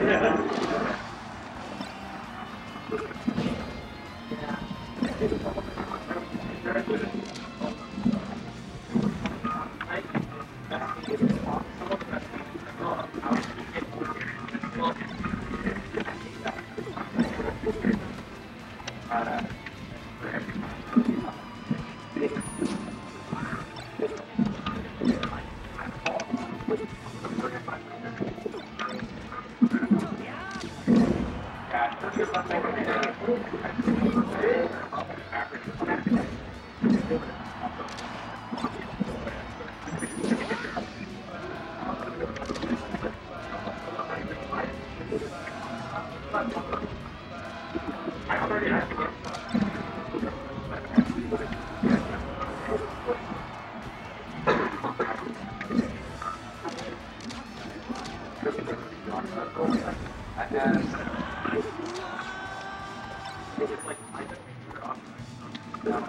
Yeah. Thank you.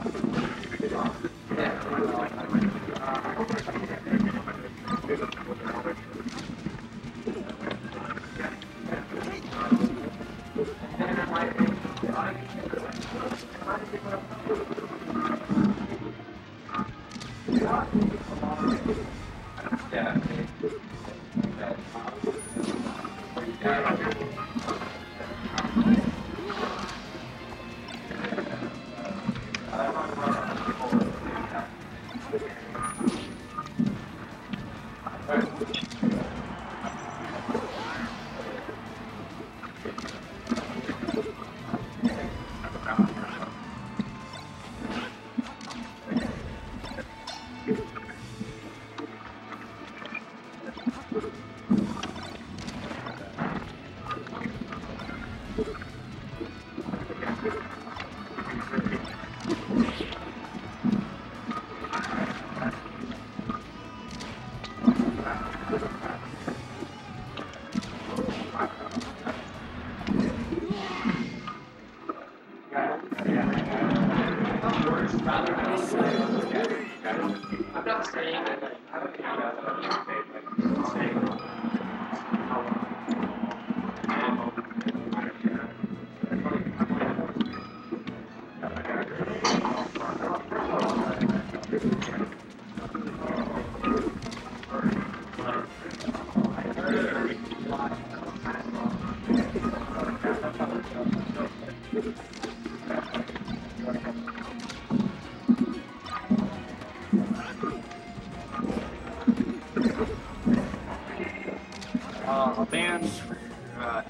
Thank you. words rather than. I'm not saying that I have a caveat that I'm saying uh, a band. Uh,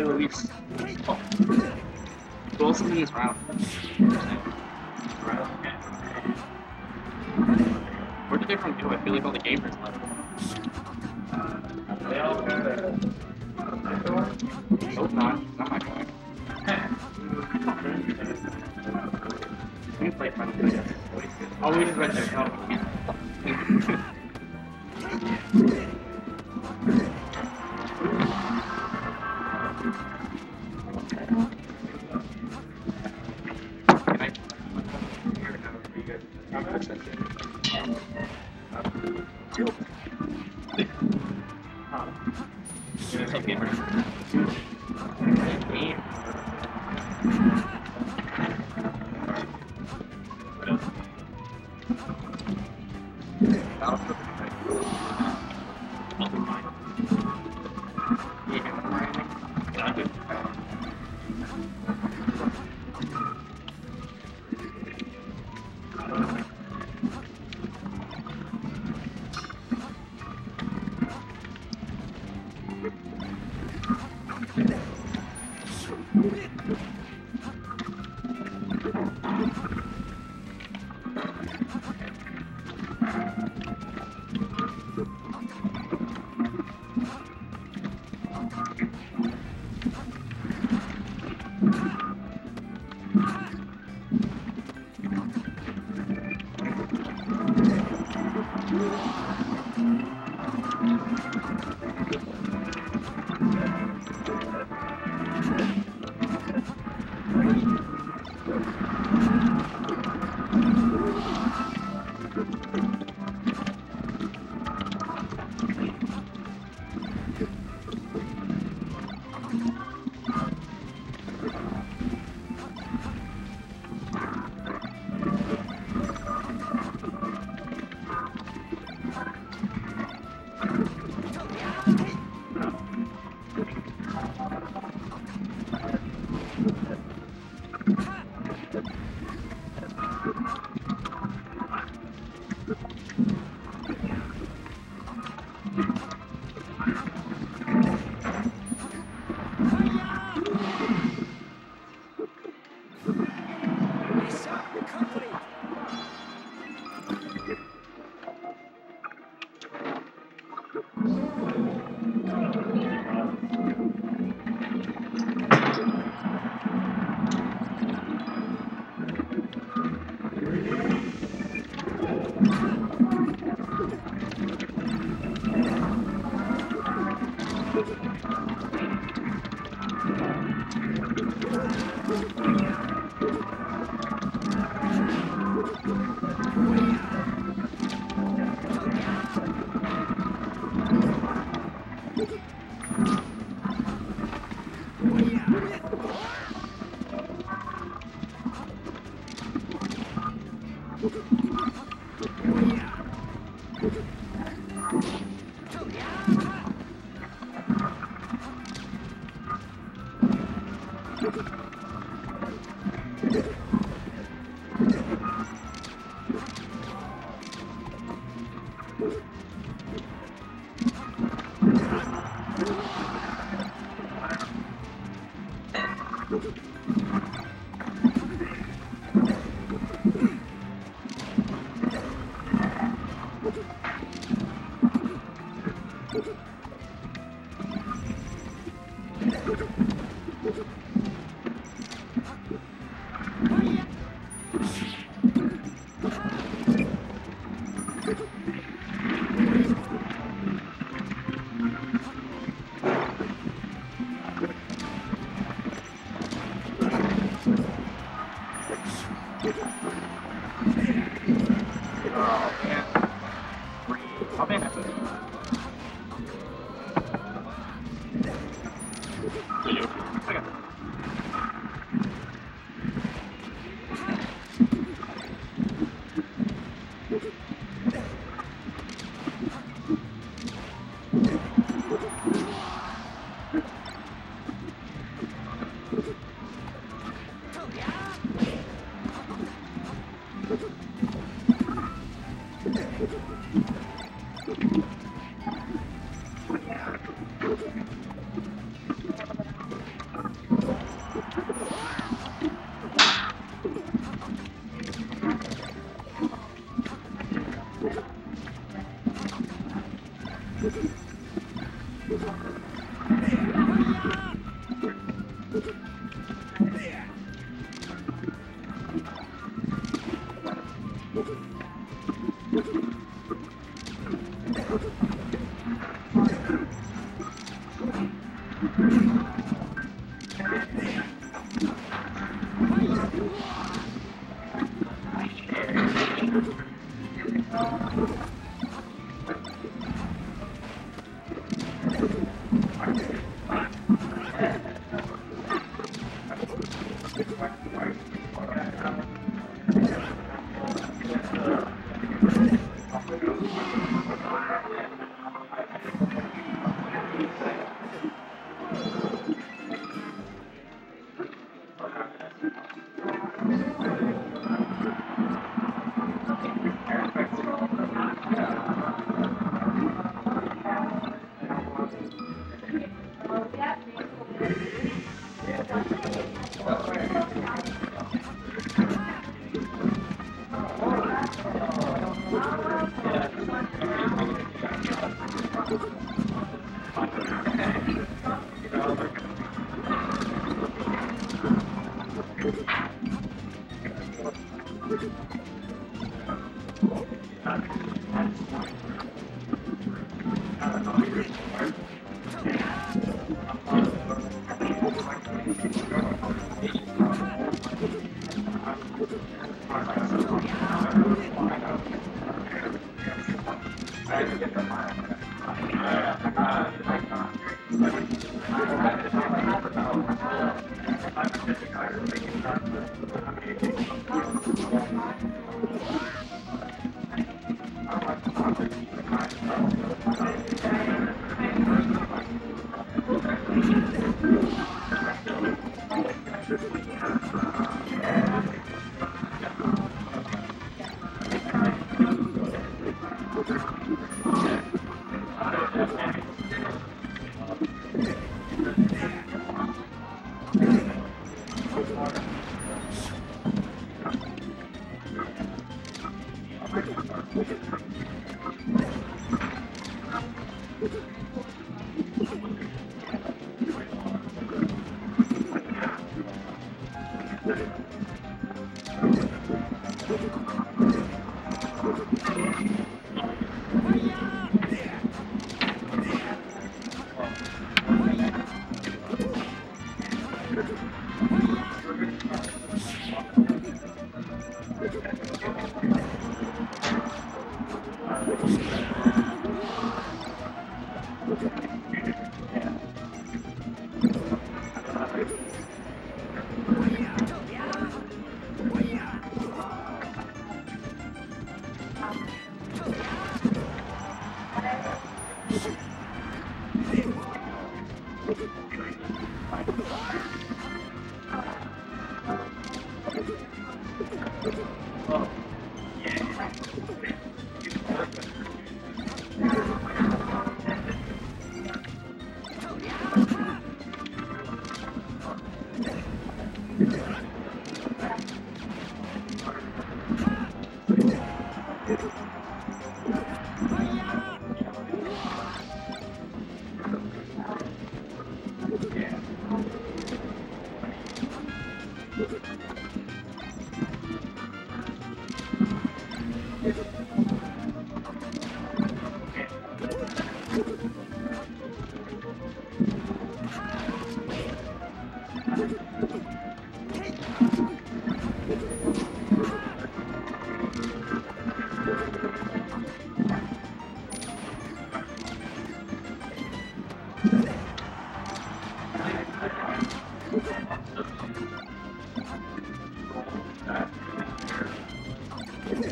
No, I gotta play Luis. Who else is in this round? Where did everyone go? I feel like all the gamers left. They all go there. Hope not. Not my guy. We can play Final Fantasy. Oh, we just went there. Thank you. ว Thank Thank you. はい。You're nuts, Quentin. You're Thank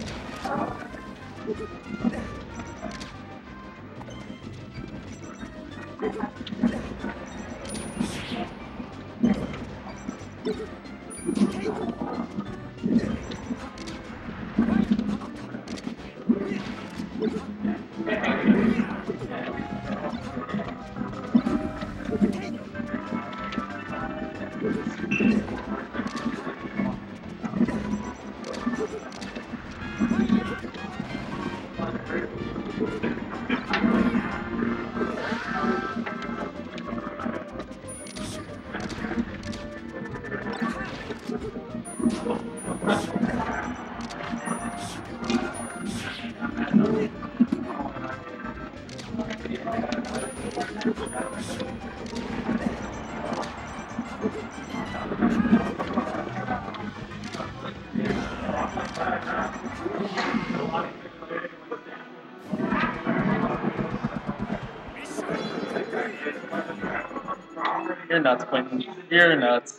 you. Nuts. You're nuts.